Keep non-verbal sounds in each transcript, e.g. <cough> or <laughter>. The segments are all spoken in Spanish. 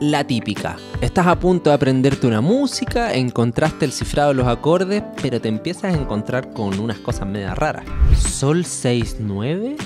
la típica. Estás a punto de aprenderte una música, encontraste el cifrado de los acordes, pero te empiezas a encontrar con unas cosas medio raras. Sol 6-9,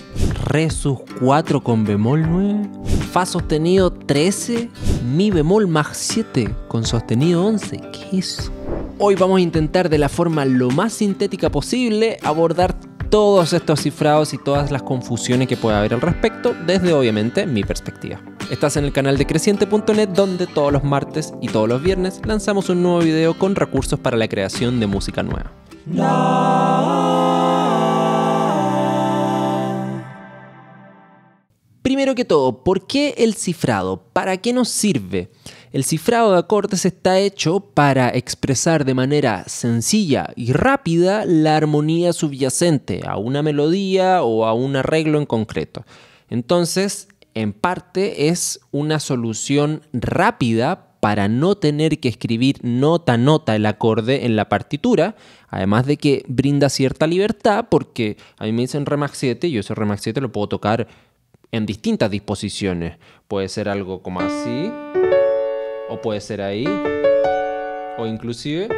Re sus 4 con bemol 9, Fa sostenido 13, Mi bemol más 7 con sostenido 11. ¿Qué es eso? Hoy vamos a intentar de la forma lo más sintética posible abordar todos estos cifrados y todas las confusiones que puede haber al respecto desde obviamente mi perspectiva. Estás en el canal de creciente.net donde todos los martes y todos los viernes lanzamos un nuevo video con recursos para la creación de música nueva. Primero que todo, ¿por qué el cifrado? ¿Para qué nos sirve? El cifrado de acordes está hecho para expresar de manera sencilla y rápida la armonía subyacente a una melodía o a un arreglo en concreto. Entonces, en parte es una solución rápida para no tener que escribir nota a nota el acorde en la partitura, además de que brinda cierta libertad porque a mí me dicen Remax 7 y yo ese Remax 7 lo puedo tocar en distintas disposiciones. Puede ser algo como así o puede ser ahí, o inclusive...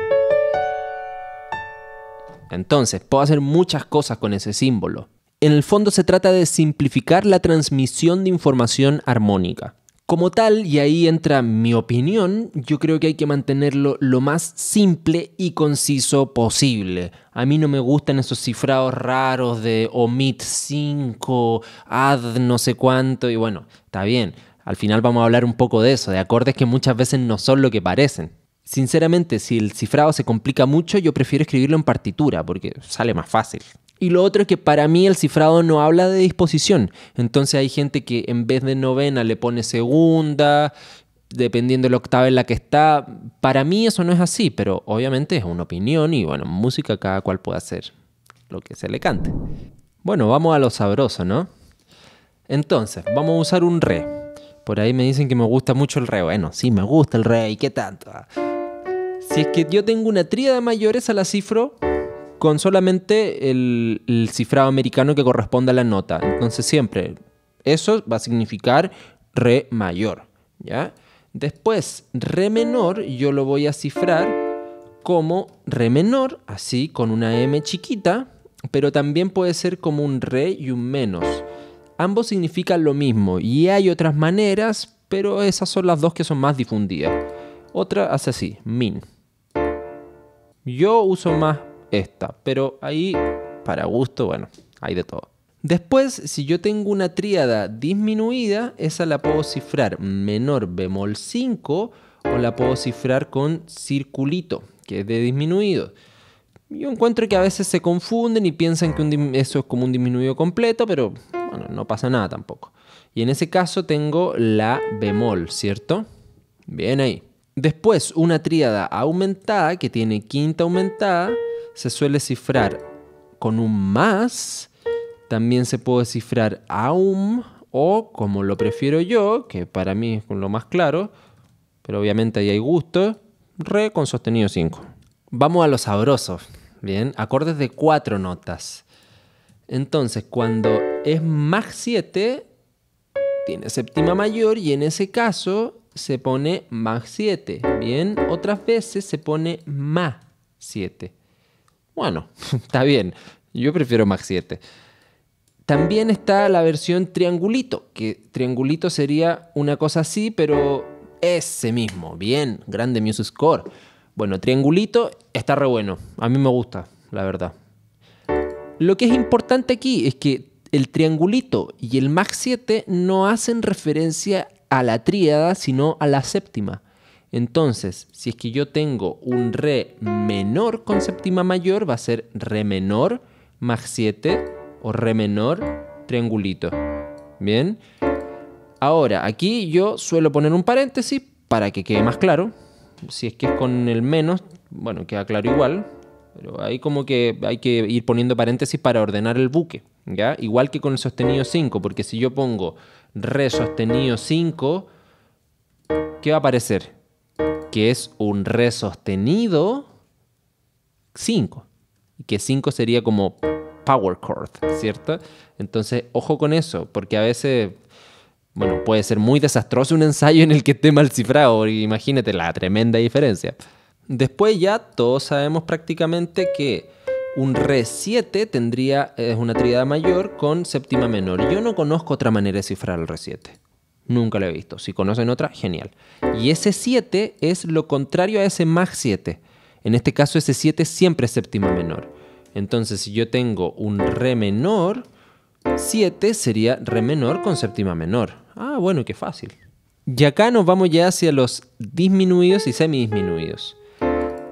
Entonces, puedo hacer muchas cosas con ese símbolo. En el fondo se trata de simplificar la transmisión de información armónica. Como tal, y ahí entra mi opinión, yo creo que hay que mantenerlo lo más simple y conciso posible. A mí no me gustan esos cifrados raros de omit 5, add no sé cuánto, y bueno, está bien. Al final vamos a hablar un poco de eso, de acordes que muchas veces no son lo que parecen. Sinceramente, si el cifrado se complica mucho, yo prefiero escribirlo en partitura, porque sale más fácil. Y lo otro es que para mí el cifrado no habla de disposición. Entonces hay gente que en vez de novena le pone segunda, dependiendo de la octava en la que está. Para mí eso no es así, pero obviamente es una opinión y bueno, música cada cual puede hacer lo que se le cante. Bueno, vamos a lo sabroso, ¿no? Entonces, vamos a usar un re. Por ahí me dicen que me gusta mucho el re. Bueno, sí, me gusta el re. ¿Y qué tanto? Ah. Si es que yo tengo una tríada mayor, esa la cifro con solamente el, cifrado americano que corresponde a la nota. Entonces siempre eso va a significar re mayor. ¿ya? Después, re menor, yo lo voy a cifrar como re menor, así con una M chiquita, pero también puede ser como un re y un menos. Ambos significan lo mismo y hay otras maneras, pero esas son las dos que son más difundidas. Otra hace así, min. Yo uso más esta, pero ahí, para gusto, bueno, hay de todo. Después, si yo tengo una tríada disminuida, esa la puedo cifrar menor bemol 5 o la puedo cifrar con circulito, que es de disminuido. Yo encuentro que a veces se confunden y piensan que eso es como un disminuido completo, pero no pasa nada tampoco. Y en ese caso tengo la bemol, ¿cierto? Bien ahí. Después, una tríada aumentada que tiene quinta aumentada se suele cifrar con un más. También se puede cifrar aum o, como lo prefiero yo, que para mí es lo más claro, pero obviamente ahí hay gusto, re con sostenido 5. Vamos a los sabrosos, ¿bien? Acordes de cuatro notas. Entonces, cuando es más 7, tiene séptima mayor y en ese caso se pone más 7. Bien, otras veces se pone más 7. Bueno, <laughs> está bien, yo prefiero más 7. También está la versión triangulito, que triangulito sería una cosa así, pero ese mismo. Bien, grande Music Score. Bueno, triangulito está re bueno. A mí me gusta, la verdad. Lo que es importante aquí es que el triangulito y el Max 7 no hacen referencia a la tríada, sino a la séptima. Entonces, si es que yo tengo un re menor con séptima mayor, va a ser re menor Max 7 o re menor triangulito. Bien. Ahora, aquí yo suelo poner un paréntesis para que quede más claro. Si es que es con el menos, bueno, queda claro igual. Pero ahí como que hay que ir poniendo paréntesis para ordenar el buque, ¿ya? Igual que con el sostenido 5, porque si yo pongo re sostenido 5, ¿qué va a aparecer? Que es un re sostenido 5. Y que 5 sería como power chord, ¿cierto? Entonces, ojo con eso, porque a veces bueno, puede ser muy desastroso un ensayo en el que esté mal cifrado, imagínate la tremenda diferencia. Después ya todos sabemos prácticamente que un re 7 tendría, es una tríada mayor con séptima menor. Yo no conozco otra manera de cifrar el re 7. Nunca lo he visto. Si conocen otra, genial. Y ese 7 es lo contrario a ese más 7. En este caso ese 7 siempre es séptima menor. Entonces si yo tengo un re menor, 7 sería re menor con séptima menor. Ah, bueno, qué fácil. Y acá nos vamos ya hacia los disminuidos y semidisminuidos.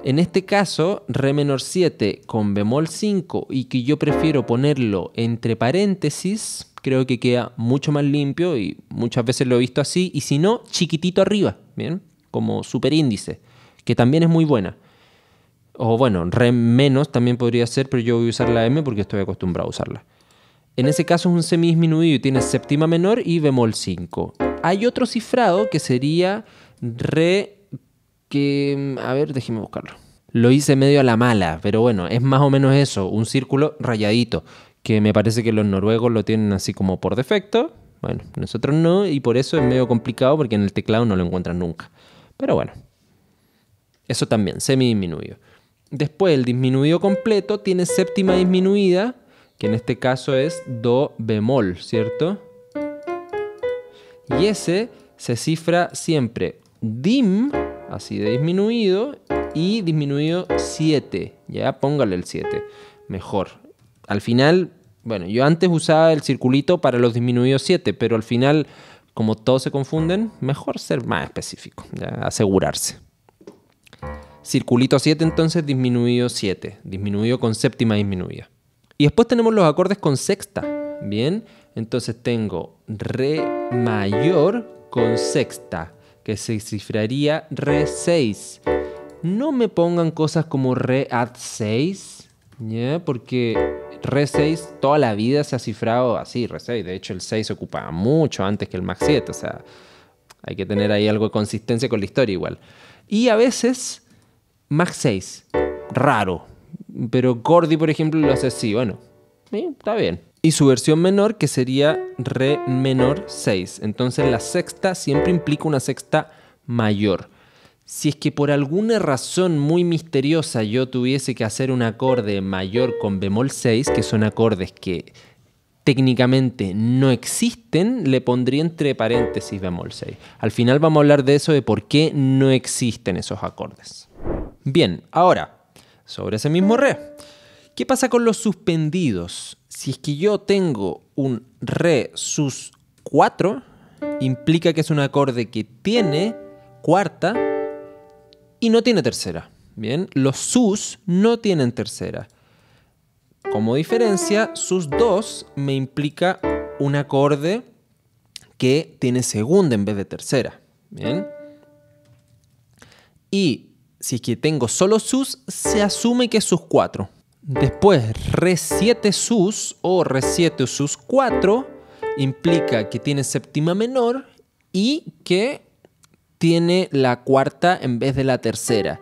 En este caso, re menor 7 con bemol 5 y que yo prefiero ponerlo entre paréntesis, creo que queda mucho más limpio y muchas veces lo he visto así, y si no, chiquitito arriba, ¿bien? Como superíndice, que también es muy buena. O bueno, re menos también podría ser, pero yo voy a usar la M porque estoy acostumbrado a usarla. En ese caso es un semidisminuido y tiene séptima menor y bemol 5. Hay otro cifrado que sería re que... A ver, déjeme buscarlo. Lo hice medio a la mala, pero bueno, es más o menos eso, un círculo rayadito, que me parece que los noruegos lo tienen así como por defecto. Bueno, nosotros no, y por eso es medio complicado porque en el teclado no lo encuentran nunca. Pero bueno, eso también, semidisminuido. Después el disminuido completo tiene séptima disminuida, que en este caso es do bemol, ¿cierto? Y ese se cifra siempre dim, así de disminuido, y disminuido 7. Ya póngale el 7, mejor. Al final, bueno, yo antes usaba el circulito para los disminuidos 7, pero al final, como todos se confunden, mejor ser más específico, ya, asegurarse. Circulito 7 entonces disminuido 7, disminuido con séptima disminuida. Y después tenemos los acordes con sexta. Bien, entonces tengo re mayor con sexta, que se cifraría re 6. No me pongan cosas como re add 6, porque re 6 toda la vida se ha cifrado así, re 6. De hecho, el 6 se ocupaba mucho antes que el max 7, o sea, hay que tener ahí algo de consistencia con la historia igual. Y a veces, max 6, raro, pero Gordy, por ejemplo, lo hace así. Bueno, está bien. Y su versión menor, que sería Re menor 6. Entonces la sexta siempre implica una sexta mayor. Si es que por alguna razón muy misteriosa yo tuviese que hacer un acorde mayor con bemol 6, que son acordes que técnicamente no existen, le pondría entre paréntesis bemol 6. Al final vamos a hablar de eso, de por qué no existen esos acordes. Bien, ahora, sobre ese mismo re. ¿Qué pasa con los suspendidos? Si es que yo tengo un re sus 4, implica que es un acorde que tiene cuarta y no tiene tercera. Bien, los sus no tienen tercera. Como diferencia, sus 2 me implica un acorde que tiene segunda en vez de tercera. Bien. Y si es que tengo solo sus, se asume que es sus 4. Después, re 7 sus o re 7 sus 4 implica que tiene séptima menor y que tiene la cuarta en vez de la tercera.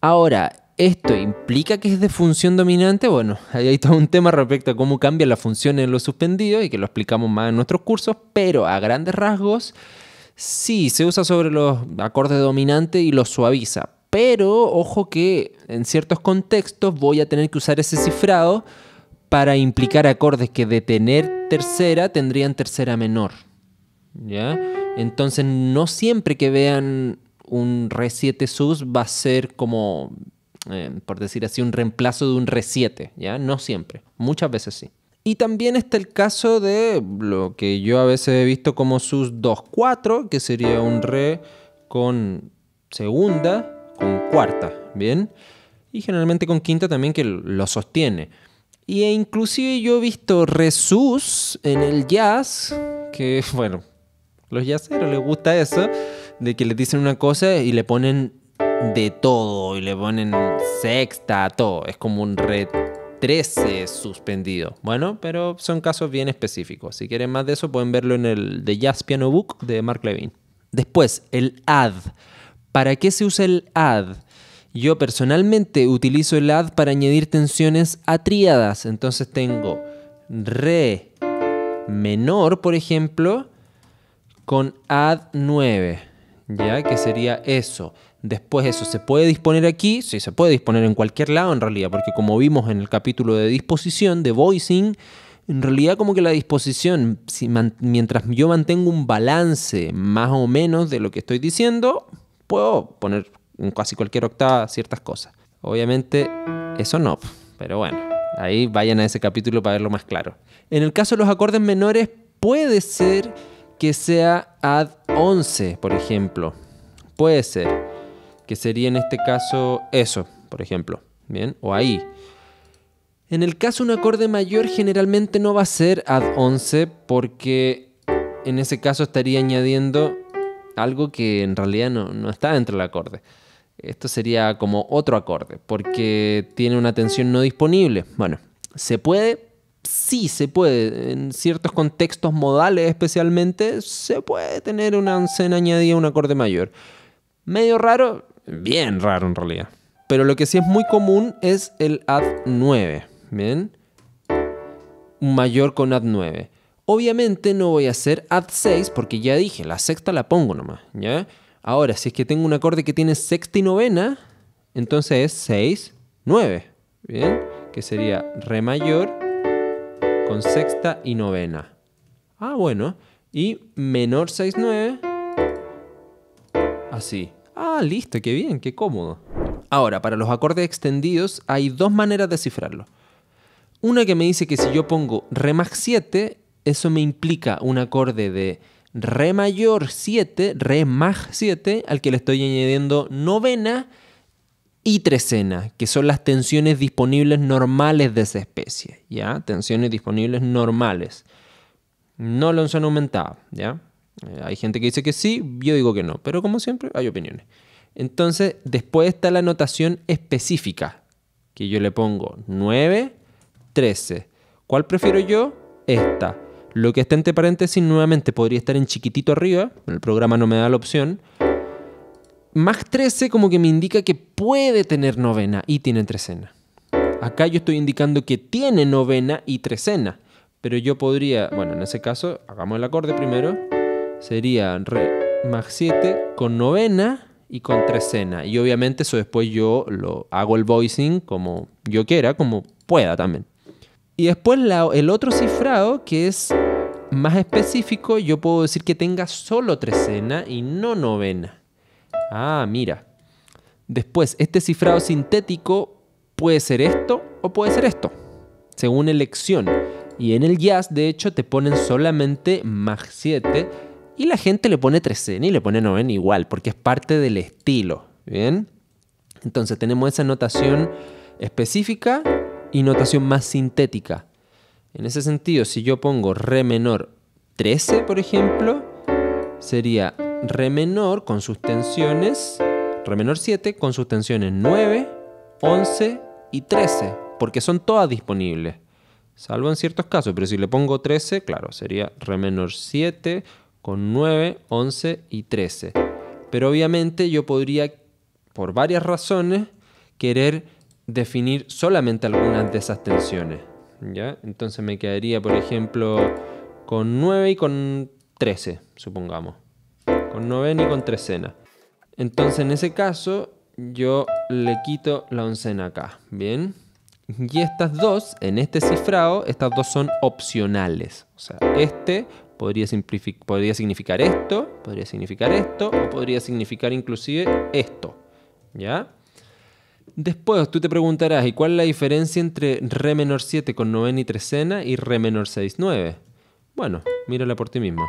Ahora, ¿esto implica que es de función dominante? Bueno, hay todo un tema respecto a cómo cambian las funciones en los suspendidos y que lo explicamos más en nuestros cursos, pero a grandes rasgos Sí, se usa sobre los acordes dominantes y los suaviza. Pero ojo que en ciertos contextos voy a tener que usar ese cifrado para implicar acordes que de tener tercera tendrían tercera menor. ¿Ya? Entonces no siempre que vean un Re 7 sus va a ser como, eh, por decir así, un reemplazo de un Re 7. ¿ya? No siempre. Muchas veces sí. Y también está el caso de lo que yo a veces he visto como sus 2-4, que sería un re con segunda, con cuarta, ¿bien? Y generalmente con quinta también que lo sostiene. Y e inclusive yo he visto re sus en el jazz, que <laughs> bueno, los jazzeros les gusta eso, de que les dicen una cosa y le ponen de todo, y le ponen sexta, todo. Es como un re 13 suspendido. Bueno, pero son casos bien específicos. Si quieren más de eso, pueden verlo en el The Jazz Piano Book de Mark Levine. Después, el add. ¿Para qué se usa el add? Yo personalmente utilizo el add para añadir tensiones a tríadas. Entonces tengo re menor, por ejemplo, con add 9, ¿ya? Que sería eso. Después eso, ¿se puede disponer aquí? Sí, se puede disponer en cualquier lado en realidad, porque como vimos en el capítulo de disposición, de voicing, en realidad como que la disposición, si mientras yo mantengo un balance más o menos de lo que estoy diciendo, puedo poner en casi cualquier octava ciertas cosas. Obviamente eso no, pero bueno, ahí vayan a ese capítulo para verlo más claro. En el caso de los acordes menores, puede ser que sea add 11, por ejemplo. Puede ser que sería en este caso eso, por ejemplo. Bien, o ahí. En el caso de un acorde mayor generalmente no va a ser add 11 porque en ese caso estaría añadiendo algo que en realidad no, no está dentro del acorde. Esto sería como otro acorde porque tiene una tensión no disponible. Bueno, ¿se puede? Sí, se puede. En ciertos contextos modales especialmente se puede tener una oncena añadida a un acorde mayor. Medio raro, bien raro en realidad. Pero lo que sí es muy común es el add 9. ¿Bien? Un mayor con add 9. Obviamente no voy a hacer add 6 porque ya dije, la sexta la pongo nomás, ¿ya? Ahora, si es que tengo un acorde que tiene sexta y novena, entonces es 6, 9, ¿bien? Que sería re mayor con sexta y novena. Ah, bueno. Y menor 6, 9. Así. Ah, listo, qué bien, qué cómodo. Ahora, para los acordes extendidos hay dos maneras de cifrarlo. Una que me dice que si yo pongo Re más 7, eso me implica un acorde de Re mayor 7, Re más 7, al que le estoy añadiendo novena y trecena, que son las tensiones disponibles normales de esa especie, ¿ya? Tensiones disponibles normales. No lo han aumentado, ¿ya? Eh, hay gente que dice que sí, yo digo que no, pero como siempre hay opiniones. Entonces, después está la notación específica, que yo le pongo 9, 13. ¿Cuál prefiero yo? Esta. Lo que está entre paréntesis nuevamente podría estar en chiquitito arriba, el programa no me da la opción. Más 13 como que me indica que puede tener novena y tiene trecena. Acá yo estoy indicando que tiene novena y trecena, pero yo podría, bueno, en ese caso, hagamos el acorde primero, sería re más 7 con novena y con trecena. Y obviamente eso después yo lo hago el voicing como yo quiera, como pueda también. Y después el otro cifrado, que es más específico, yo puedo decir que tenga solo trecena y no novena. Ah, mira. Después, este cifrado sintético puede ser esto o puede ser esto, según elección. Y en el jazz, de hecho, te ponen solamente más 7 y la gente le pone trecena y le pone novena igual, porque es parte del estilo. ¿Bien? Entonces tenemos esa notación específica y notación más sintética. En ese sentido, si yo pongo re menor 13, por ejemplo, sería re menor con sus tensiones, re menor 7 con sus tensiones 9, 11 y 13, porque son todas disponibles, salvo en ciertos casos, pero si le pongo 13, claro, sería re menor 7 con 9, 11 y 13. Pero obviamente yo podría, por varias razones, querer definir solamente algunas de esas tensiones. ¿ya? Entonces me quedaría, por ejemplo, con 9 y con 13, supongamos. Con novena y con trecena. Entonces en ese caso yo le quito la oncena acá. Bien. Y estas dos, en este cifrado, estas dos son opcionales. O sea, este podría, significar esto, podría significar esto, o podría significar inclusive esto. ¿Ya? Después tú te preguntarás, ¿y cuál es la diferencia entre re menor 7 con novena y trecena y re menor 6, 9? Bueno, mírala por ti mismo.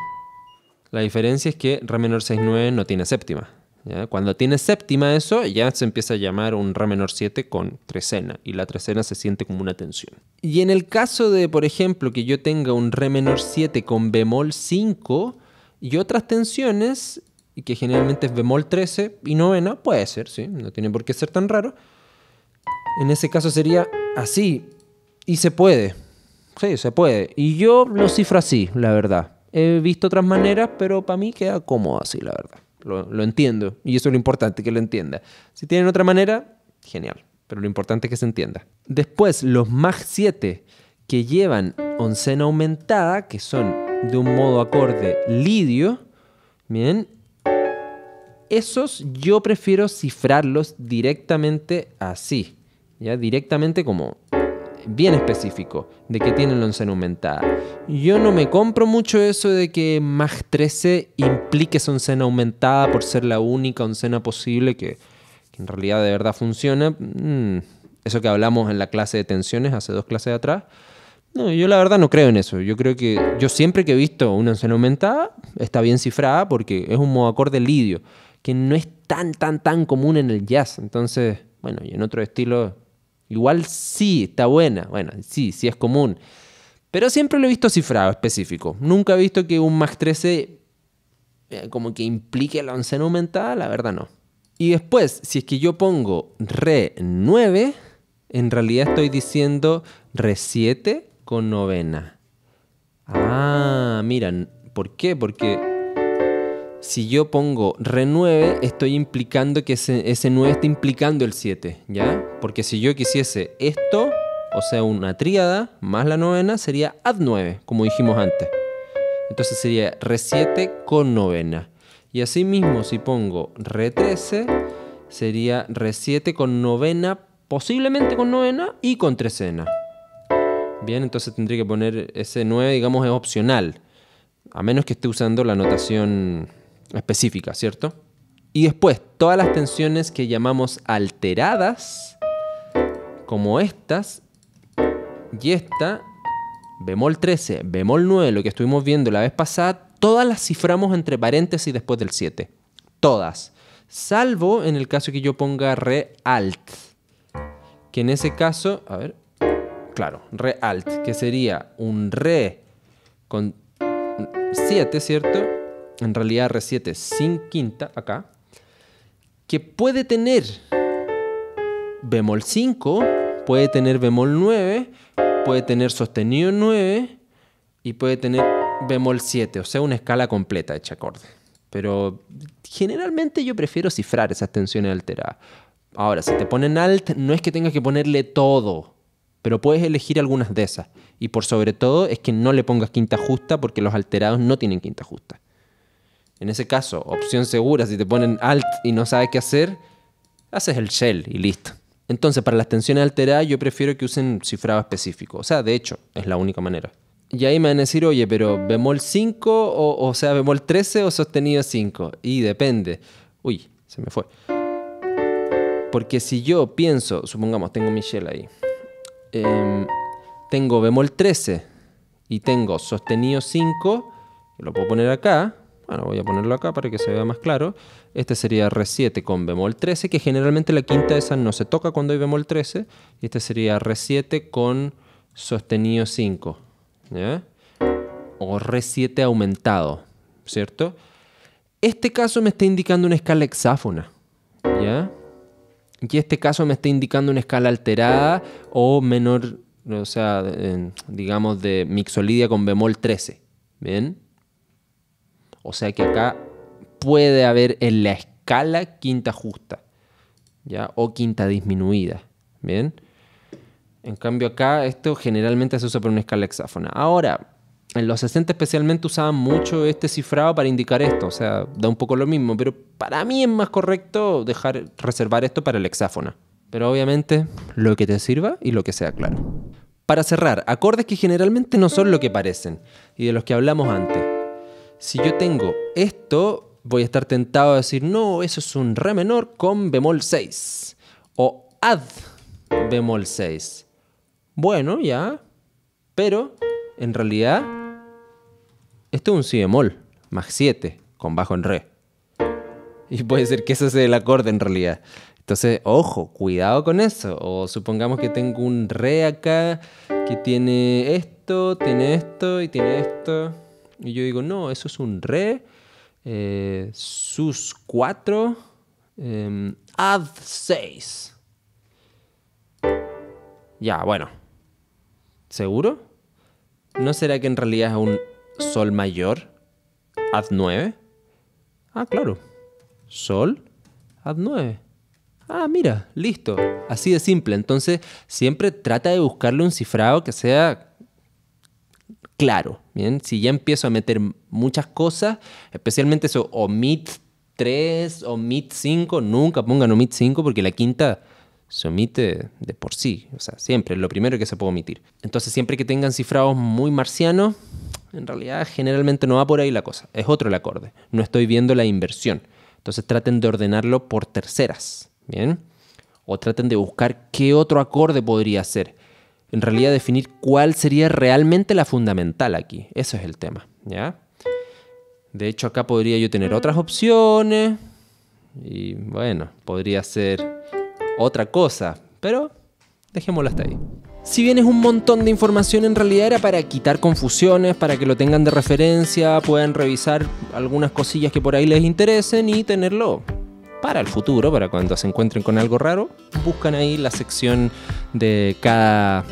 La diferencia es que re menor 6, 9 no tiene séptima. Cuando tiene séptima eso, ya se empieza a llamar un re menor 7 con trecena y la trecena se siente como una tensión. Y en el caso de, por ejemplo, que yo tenga un re menor 7 con bemol 5 y otras tensiones, y que generalmente es bemol 13 y novena, puede ser, sí, no tiene por qué ser tan raro en ese caso sería así. Y se puede. Sí, se puede. Y yo lo cifro así, la verdad. He visto otras maneras, pero para mí queda cómodo así, la verdad. Lo, entiendo. Y eso es lo importante, que lo entienda. Si tienen otra manera, genial. Pero lo importante es que se entienda. Después, los MAG 7 que llevan oncena aumentada, que son de un modo acorde lidio, Bien. Esos yo prefiero cifrarlos directamente así. ¿Ya? Directamente como bien específico de que tienen la oncena aumentada. Yo no me compro mucho eso de que más 13 implique esa oncena aumentada por ser la única oncena posible que, en realidad de verdad funciona. Mm, eso que hablamos en la clase de tensiones hace dos clases atrás. No, yo la verdad no creo en eso. Yo creo que yo siempre que he visto una oncena aumentada está bien cifrada porque es un modo acorde lidio que no es tan, tan, tan común en el jazz. Entonces, bueno, y en otro estilo Igual sí, está buena. Bueno, sí, sí es común. Pero siempre lo he visto cifrado específico. Nunca he visto que un Max 13 eh, como que implique la oncena aumentada, la verdad no. Y después, si es que yo pongo Re 9, en realidad estoy diciendo Re 7 con novena. Ah, miran, ¿por qué? Porque si yo pongo re 9, estoy implicando que ese, ese 9 está implicando el 7, ¿ya? Porque si yo quisiese esto, o sea, una tríada más la novena, sería ad 9, como dijimos antes. Entonces sería re 7 con novena. Y así mismo, si pongo re 13, sería re 7 con novena, posiblemente con novena y con trecena. Bien, entonces tendría que poner ese 9, digamos, es opcional. A menos que esté usando la notación específica, ¿cierto? Y después, todas las tensiones que llamamos alteradas, como estas y esta, bemol 13, bemol 9, lo que estuvimos viendo la vez pasada, todas las ciframos entre paréntesis después del 7. Todas. Salvo en el caso que yo ponga re alt. Que en ese caso, a ver, claro, re alt, que sería un re con 7, ¿cierto? en realidad Re7 sin quinta acá, que puede tener bemol 5, puede tener bemol 9, puede tener sostenido 9 y puede tener bemol 7, o sea, una escala completa de acorde. Pero generalmente yo prefiero cifrar esas tensiones alteradas. Ahora, si te ponen alt, no es que tengas que ponerle todo, pero puedes elegir algunas de esas. Y por sobre todo es que no le pongas quinta justa porque los alterados no tienen quinta justa. En ese caso, opción segura, si te ponen alt y no sabes qué hacer, haces el shell y listo. Entonces, para las tensiones alteradas, yo prefiero que usen cifrado específico. O sea, de hecho, es la única manera. Y ahí me van a decir, oye, pero bemol 5 o, o sea, bemol 13 o sostenido 5. Y depende. Uy, se me fue. Porque si yo pienso, supongamos, tengo mi shell ahí. Em, tengo bemol 13 y tengo sostenido 5, lo puedo poner acá, bueno, voy a ponerlo acá para que se vea más claro. Este sería Re7 con bemol 13, que generalmente la quinta esa no se toca cuando hay bemol 13. Y este sería Re7 con sostenido 5. O Re7 aumentado, ¿cierto? Este caso me está indicando una escala hexáfona. ¿Ya? Y este caso me está indicando una escala alterada o menor, o sea, digamos de mixolidia con bemol 13. ¿Bien? O sea que acá puede haber en la escala quinta justa, ¿ya? O quinta disminuida, ¿bien? En cambio acá esto generalmente se usa por una escala hexáfona. Ahora, en los 60 especialmente usaban mucho este cifrado para indicar esto, o sea, da un poco lo mismo, pero para mí es más correcto dejar reservar esto para el hexáfona. Pero obviamente lo que te sirva y lo que sea claro. Para cerrar, acordes que generalmente no son lo que parecen y de los que hablamos antes. Si yo tengo esto, voy a estar tentado a decir, no, eso es un re menor con bemol 6. O add bemol 6. Bueno, ya. Pero, en realidad, esto es un si bemol, más 7, con bajo en re. Y puede ser que eso sea el acorde en realidad. Entonces, ojo, cuidado con eso. O supongamos que tengo un re acá que tiene esto, tiene esto y tiene esto. Y yo digo, no, eso es un re, eh, sus 4, eh, add 6. Ya, bueno. ¿Seguro? ¿No será que en realidad es un sol mayor? Add 9. Ah, claro. Sol, add 9. Ah, mira, listo. Así de simple. Entonces, siempre trata de buscarle un cifrado que sea claro. Bien, si ya empiezo a meter muchas cosas, especialmente eso, omit 3, omit 5, nunca pongan omit 5 porque la quinta se omite de por sí, o sea, siempre, es lo primero que se puede omitir. Entonces, siempre que tengan cifrados muy marcianos, en realidad generalmente no va por ahí la cosa, es otro el acorde, no estoy viendo la inversión. Entonces traten de ordenarlo por terceras, ¿bien? O traten de buscar qué otro acorde podría ser. En realidad definir cuál sería realmente la fundamental aquí, eso es el tema, ¿ya? De hecho acá podría yo tener otras opciones y bueno, podría ser otra cosa, pero dejémoslo hasta ahí. Si bien es un montón de información, en realidad era para quitar confusiones, para que lo tengan de referencia, puedan revisar algunas cosillas que por ahí les interesen y tenerlo para el futuro, para cuando se encuentren con algo raro, buscan ahí la sección de cada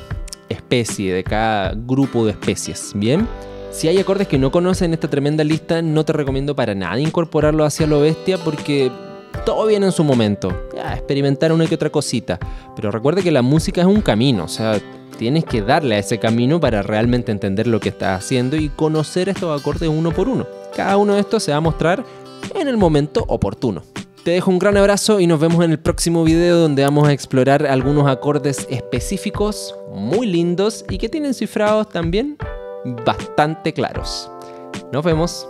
especie, de cada grupo de especies. Bien. Si hay acordes que no conocen esta tremenda lista, no te recomiendo para nada incorporarlo hacia lo bestia porque todo viene en su momento. Experimentar una que otra cosita. Pero recuerde que la música es un camino, o sea, tienes que darle a ese camino para realmente entender lo que estás haciendo y conocer estos acordes uno por uno. Cada uno de estos se va a mostrar en el momento oportuno. Te dejo un gran abrazo y nos vemos en el próximo video donde vamos a explorar algunos acordes específicos, muy lindos y que tienen cifrados también bastante claros. Nos vemos.